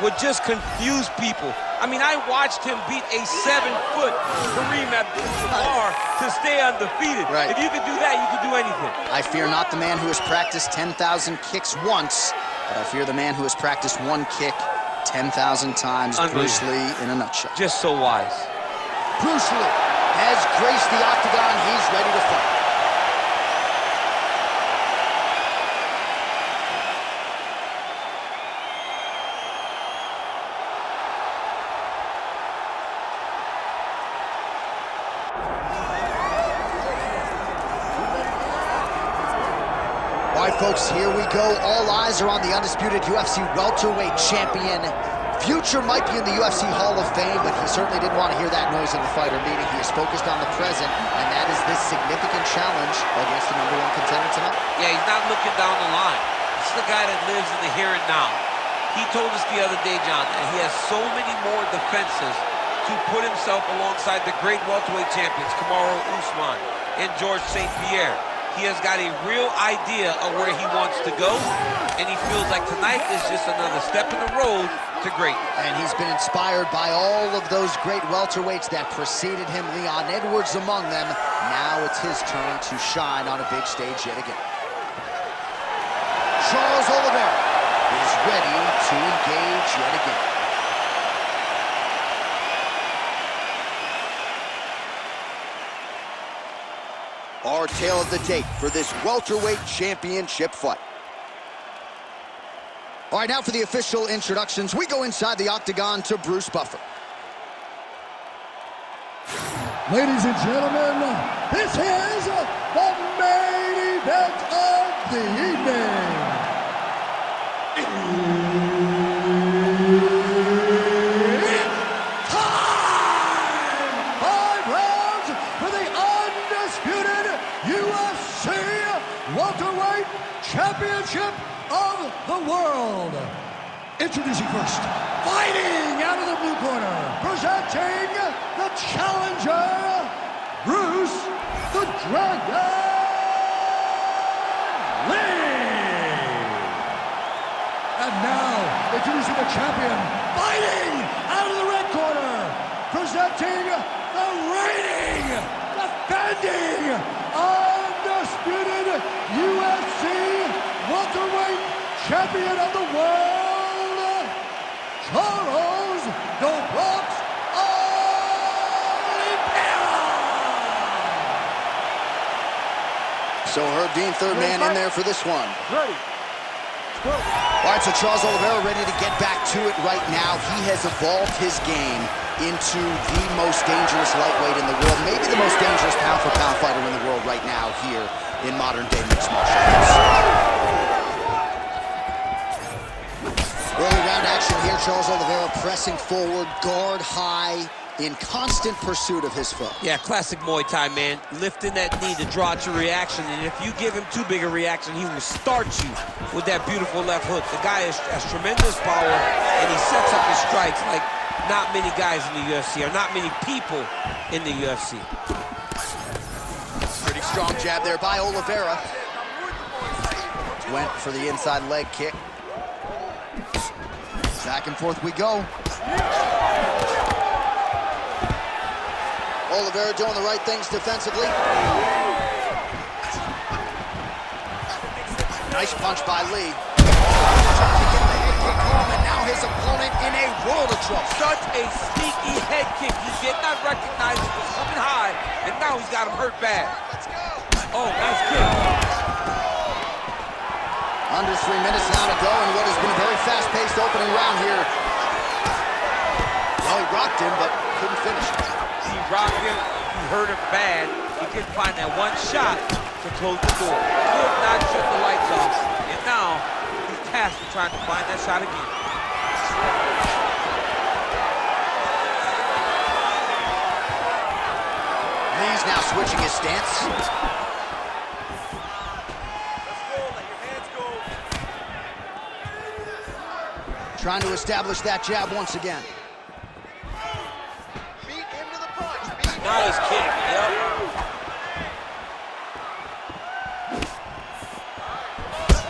would just confuse people. I mean, I watched him beat a seven-foot Kareem Abdul-Jabbar to stay undefeated. Right. If you could do that, you could do anything. I fear not the man who has practiced 10,000 kicks once, but I fear the man who has practiced one kick 10,000 times. Bruce Lee in a nutshell. Just so wise. Bruce Lee has graced the octagon. He's ready to fight. All right, folks, here we go. All eyes are on the undisputed UFC welterweight champion. Future might be in the UFC Hall of Fame, but he certainly didn't want to hear that noise in the fighter meeting. He is focused on the present, and that is this significant challenge against the number one contender tonight. Yeah, he's not looking down the line. This is the guy that lives in the here and now. He told us the other day, John, that he has so many more defenses to put himself alongside the great welterweight champions, Kamaru Usman and George St. Pierre. He has got a real idea of where he wants to go, and he feels like tonight is just another step in the road to great. And he's been inspired by all of those great welterweights that preceded him, Leon Edwards among them. Now it's his turn to shine on a big stage yet again. Charles Oliveira is ready to engage yet again. Our tale of the tape for this welterweight championship fight. All right, now for the official introductions. We go inside the octagon to Bruce Buffer. Ladies and gentlemen, this is the main event of the evening. The world. Introducing first, fighting out of the blue corner, presenting the challenger, Bruce the Dragon Lee. And now, introducing the champion, fighting out of the red corner, presenting the reigning, defending, undisputed UFC welterweight champion of the world, Charles do Bronx Oliveira. So Herb Dean, third man in there for this one. Ready. All right, so Charles Oliveira ready to get back to it right now. He has evolved his game into the most dangerous lightweight in the world, maybe the most dangerous pound-for-pound fighter in the world right now here in modern-day mixed martial arts. Early round action here, Charles Oliveira pressing forward, guard high, in constant pursuit of his foe. Yeah, classic Muay Thai, man. Lifting that knee to draw to reaction, and if you give him too big a reaction, he will start you with that beautiful left hook. The guy has, has tremendous power, and he sets up his strikes like not many guys in the UFC, or not many people in the UFC. Pretty strong jab there by Oliveira. Went for the inside leg kick. Back and forth we go. Oliveira doing the right things defensively. Nice punch by Lee. Trying to get the head kick home, and now his opponent in a world of trouble. Such a sneaky head kick. He did not recognize it was coming high, and now he's got him hurt bad. Oh, nice kick. Under three minutes now to go in what has been a very fast-paced opening round here. Well, he rocked him, but couldn't finish. He rocked him, he hurt him bad. He couldn't find that one shot to close the door. Could not shut the lights off. And now, he's tasked with trying to find that shot again. He's now switching his stance. Trying to establish that jab once again. Nice kick, yep.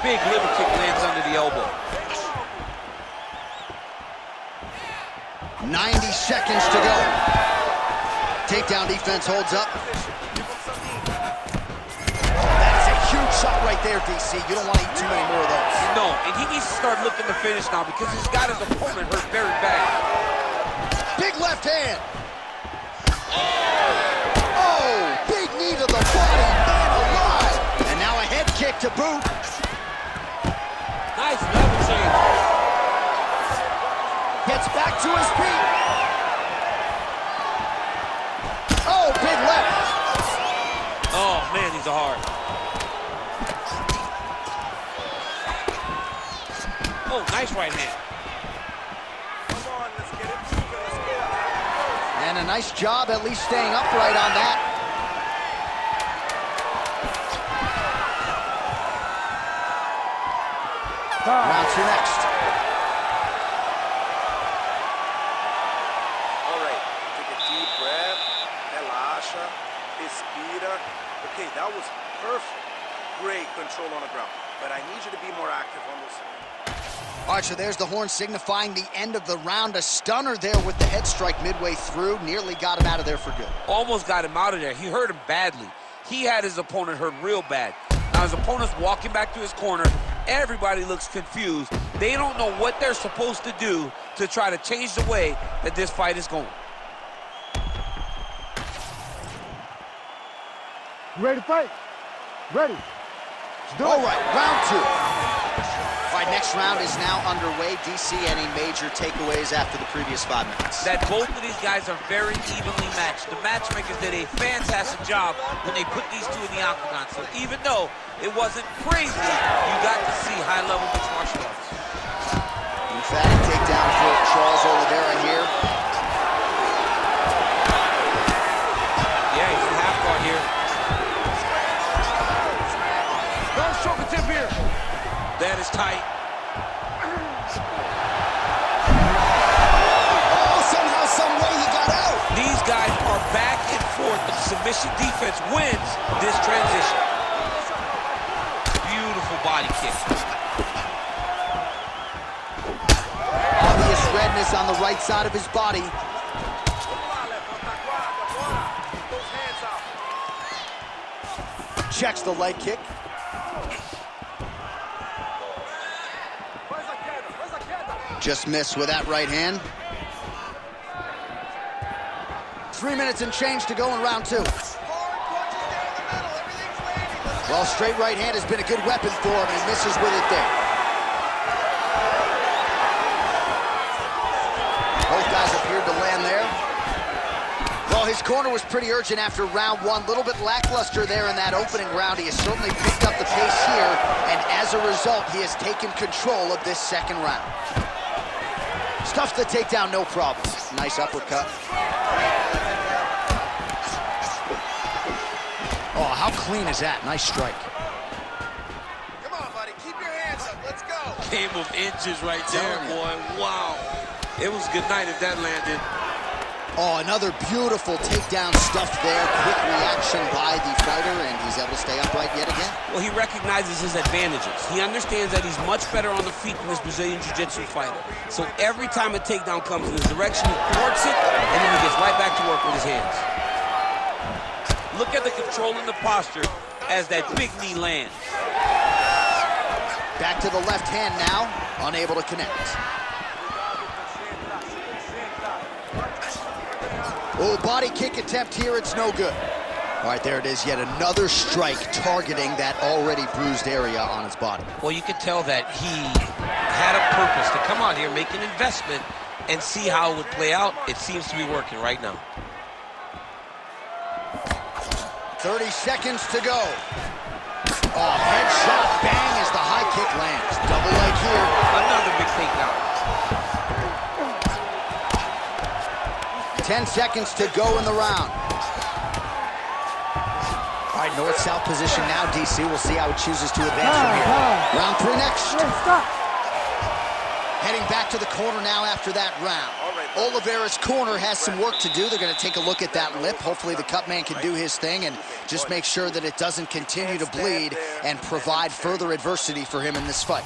Big liver kick lands under the elbow. 90 seconds to go. Takedown defense holds up. There, DC. You don't want to eat too many more of those. No, and he needs to start looking to finish now because he's got his opponent hurt very bad. Big left hand. Oh, Oh! big knee to the body, man alive. And now a head kick to boot. Nice level change. Gets back to his feet. Oh, big left. Oh, man, these are hard. Oh, nice right hand. And a nice job at least staying upright on that. Round two next. All right, take a deep breath, relaxa, respira. Okay, that was perfect. Great control on the ground, but I need you to be more active on those. All right, so there's the horn signifying the end of the round. A stunner there with the head strike midway through. Nearly got him out of there for good. Almost got him out of there. He hurt him badly. He had his opponent hurt real bad. Now his opponent's walking back to his corner. Everybody looks confused. They don't know what they're supposed to do to try to change the way that this fight is going. You ready to fight? Ready. Let's do All it. right, round two. Right, next round is now underway. DC, any major takeaways after the previous five minutes? That both of these guys are very evenly matched. The matchmakers did a fantastic job when they put these two in the octagon. So even though it wasn't crazy, you got to see high-level mixed martial arts. Emphatic takedown for Charles Oliveira here. Side of his body. Checks the leg kick. Just missed with that right hand. Three minutes and change to go in round two. Well, straight right hand has been a good weapon for him, and misses with it there. His corner was pretty urgent after round one. A little bit lackluster there in that opening round. He has certainly picked up the pace here, and as a result, he has taken control of this second round. Stuffs the takedown, no problem. Nice uppercut. Oh, how clean is that? Nice strike. Come on, buddy, keep your hands up. Let's go. Game of inches right there, boy. Wow. It was good night if that landed. Oh, another beautiful takedown stuffed there. Quick reaction by the fighter, and he's able to stay upright yet again. Well, he recognizes his advantages. He understands that he's much better on the feet than this Brazilian Jiu-Jitsu fighter. So every time a takedown comes in his direction, he thwarts it, and then he gets right back to work with his hands. Look at the control and the posture as that big knee lands. Back to the left hand now, unable to connect. Oh, body kick attempt here, it's no good. All right, there it is, yet another strike targeting that already bruised area on his body. Well, you could tell that he had a purpose to come out here, make an investment, and see how it would play out. It seems to be working right now. 30 seconds to go. Oh, headshot, bang, as the high kick lands. Double leg here. Another big takedown. 10 seconds to go in the round. All right, north-south position now, DC. We'll see how he chooses to advance from here. Round three next. Ready, stop. Heading back to the corner now after that round. All right. Oliveira's corner has some work to do. They're going to take a look at that lip. Hopefully the cut man can do his thing and just make sure that it doesn't continue to bleed and provide further adversity for him in this fight.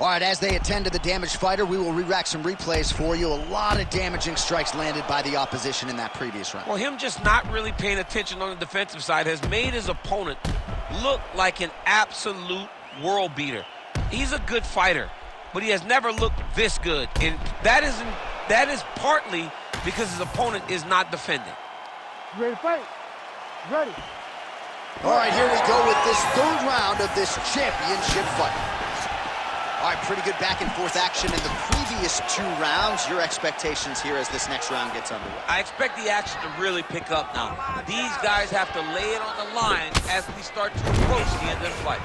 All right, as they attend to the damaged fighter, we will re-rack some replays for you. A lot of damaging strikes landed by the opposition in that previous round. Well, him just not really paying attention on the defensive side has made his opponent look like an absolute world beater. He's a good fighter, but he has never looked this good. And that isn't that is partly because his opponent is not defending. Ready to fight? Ready. All right, here we go with this third round of this championship fight. All right, pretty good back and forth action in the previous two rounds. Your expectations here as this next round gets underway. I expect the action to really pick up now. These guys have to lay it on the line as we start to approach the end of the fight.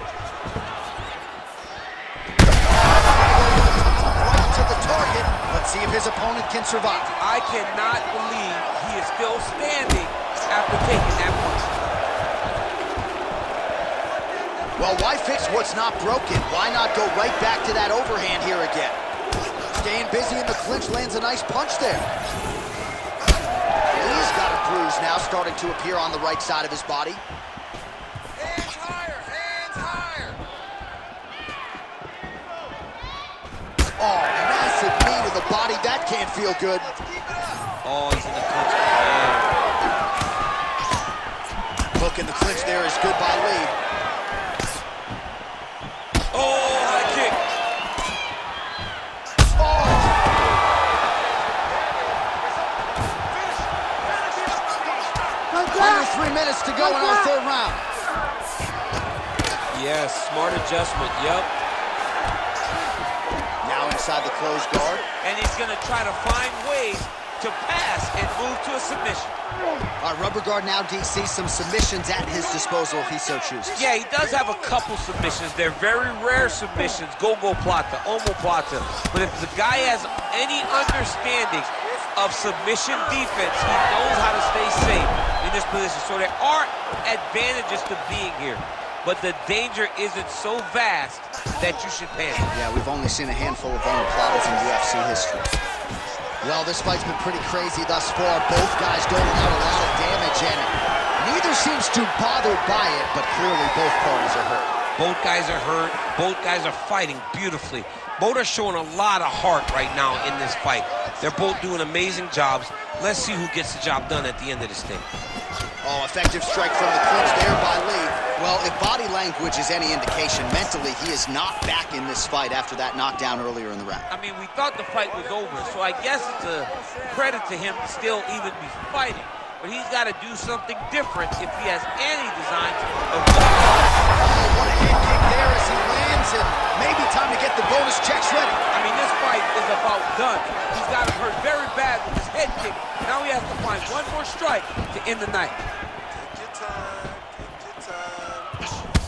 Right to the target. Let's see if his opponent can survive. I cannot believe he is still standing after taking that punch. Well, why fix what's not broken? Why not go right back to that overhand here again? Staying busy in the clinch lands a nice punch there. He's got a bruise now starting to appear on the right side of his body. Hands higher, hands higher. Oh, massive knee to the body. That can't feel good. Oh, he's in the clinch again. Hook in the clinch there is good by Lee. Minutes to go in our third round. Yes, smart adjustment, yep. Now inside the closed guard. And he's gonna try to find ways to pass and move to a submission. All right, rubber guard now, DC. Some submissions at his disposal if he so chooses. Yeah, he does have a couple submissions. They're very rare submissions, gogoplata, omoplata. But if the guy has any understanding of submission defense, he knows how to stay safe in this position. So there are advantages to being here. But the danger isn't so vast that you should panic. Yeah, we've only seen a handful of omoplatas in UFC history. Well, this fight's been pretty crazy thus far. Both guys doling out a lot of damage, and neither seems too bothered by it, but clearly both parties are hurt. Both guys are hurt. Both guys are fighting beautifully. Both are showing a lot of heart right now in this fight. They're both doing amazing jobs. Let's see who gets the job done at the end of this thing. Oh, effective strike from the clinch there by Lee. Well, if body language is any indication, mentally he is not back in this fight after that knockdown earlier in the round. I mean, we thought the fight was over, so I guess it's a credit to him to still even be fighting. But he's got to do something different if he has any designs of Oh, what a head kick there as he lands, and maybe time to get the bonus checks ready. I mean, this fight is about done. He's got him hurt very bad with his head kick. Now he has to one more strike to end the night.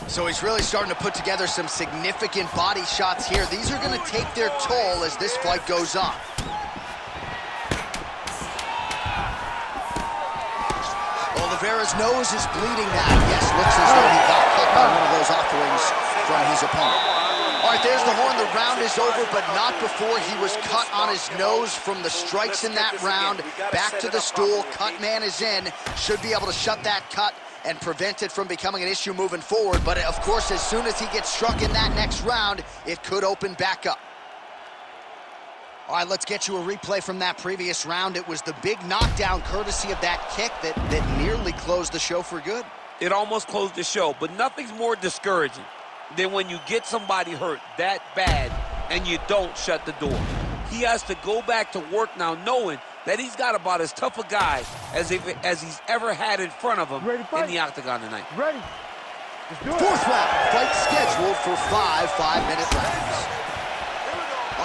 So he's really starting to put together some significant body shots here. These are going to take their toll as this fight goes on. Oliveira's nose is bleeding now. Yes, looks as though he got cut by one of those offerings from his opponent. All right, there's the horn. The round is over, but not before he was cut on his nose from the strikes in that round. Back to the stool. Cut man is in. Should be able to shut that cut and prevent it from becoming an issue moving forward. But of course, as soon as he gets struck in that next round, it could open back up. All right, let's get you a replay from that previous round. It was the big knockdown courtesy of that kick that, that nearly closed the show for good. It almost closed the show, but nothing's more discouraging than when you get somebody hurt that bad and you don't shut the door. He has to go back to work now knowing that he's got about as tough a guy as, if, as he's ever had in front of him Ready in the octagon tonight. Ready. Let's do it. Fourth round, fight scheduled for five five-minute rounds.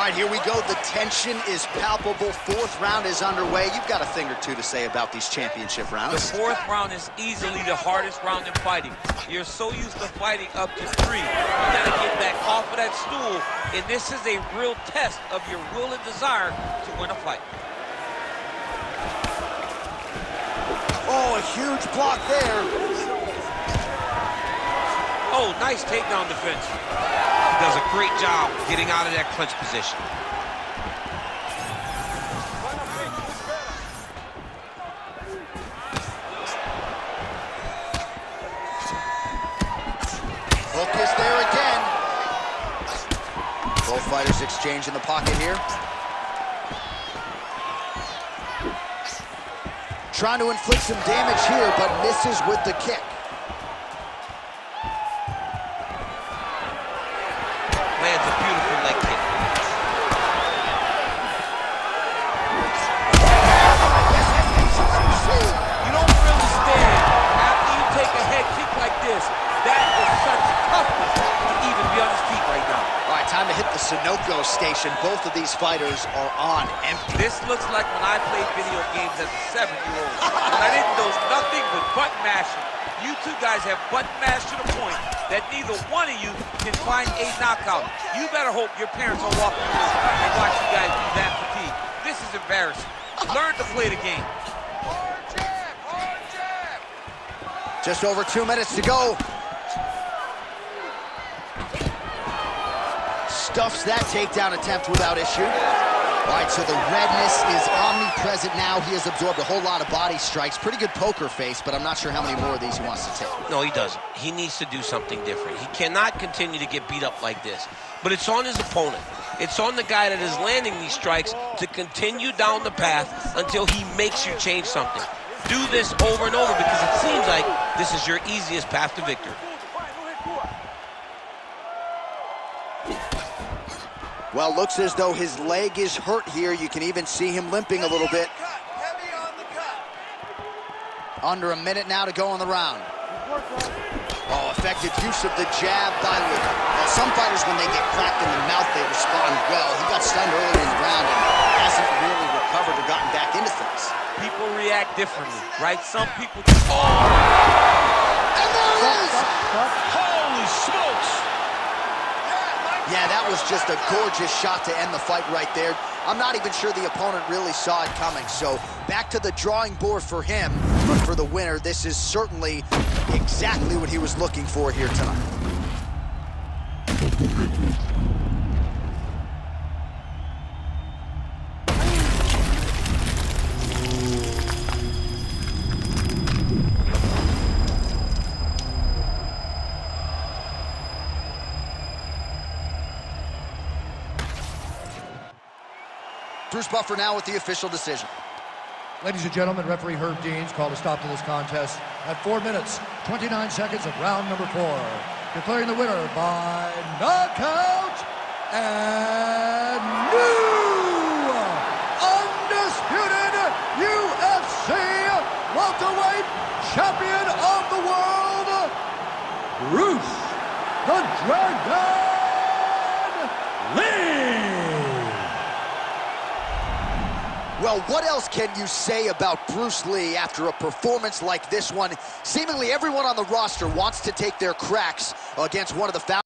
Right, here we go. The tension is palpable. Fourth round is underway. You've got a thing or two to say about these championship rounds. The fourth round is easily the hardest round in fighting. You're so used to fighting up to three. You gotta get back off of that stool, and this is a real test of your will and desire to win a fight. Oh, a huge block there. Oh, nice takedown defense. Does a great job getting out of that clinch position. Hook is there again. Both fighters exchange in the pocket here. Trying to inflict some damage here, but misses with the kick. This. That is such toughness to even be on his feet right now. All right, time to hit the Sunoco station. Both of these fighters are on empty. This looks like when I played video games as a seven-year-old. I didn't know nothing but button mashing. You two guys have button mashed to the point that neither one of you can find a knockout. You better hope your parents are walking through and watch you guys be that fatigued. This is embarrassing. Learn to play the game. Just over two minutes to go. Stuffs that takedown attempt without issue. All right, so the redness is omnipresent now. He has absorbed a whole lot of body strikes. Pretty good poker face, but I'm not sure how many more of these he wants to take. No, he doesn't. He needs to do something different. He cannot continue to get beat up like this. But it's on his opponent. It's on the guy that is landing these strikes to continue down the path until he makes you change something. Do this over and over because it seems like this is your easiest path to victory. Well, looks as though his leg is hurt here. You can even see him limping a little bit. Under a minute now to go in the round. Effective use of the jab by Lee. Well, some fighters, when they get cracked in the mouth, they respond well. He got stunned early in the round and hasn't really recovered or gotten back into things. People react differently, right? Some people just, oh, And there it is! holy smokes! Yeah, that was just a gorgeous shot to end the fight right there. I'm not even sure the opponent really saw it coming. So back to the drawing board for him. But for the winner, this is certainly exactly what he was looking for here tonight. Bruce Buffer now with the official decision. Ladies and gentlemen, referee Herb Dean's called a stop to this contest at 4 minutes, 29 seconds of round number 4. Declaring the winner by knockout and new undisputed UFC welterweight champion of the world, Bruce the Dragon Well, what else can you say about Bruce Lee after a performance like this one? Seemingly everyone on the roster wants to take their cracks against one of the.